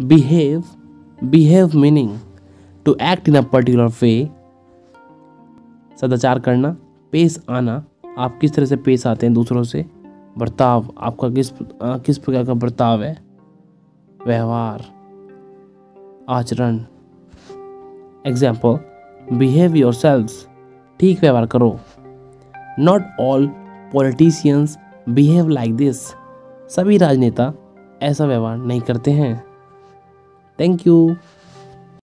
Behave behave meaning to act in a particular way सदाचार करना पेश आना आप किस तरह से पेश आते हैं दूसरों से बर्ताव आपका किस आ, किस प्रकार का बर्ताव है? व्यवहार आचरण। एग्ज़ाम्पल बिहेव योर सेल्व्स ठीक व्यवहार करो। Not all politicians behave like this सभी राजनेता ऐसा व्यवहार नहीं करते हैं। Thank you.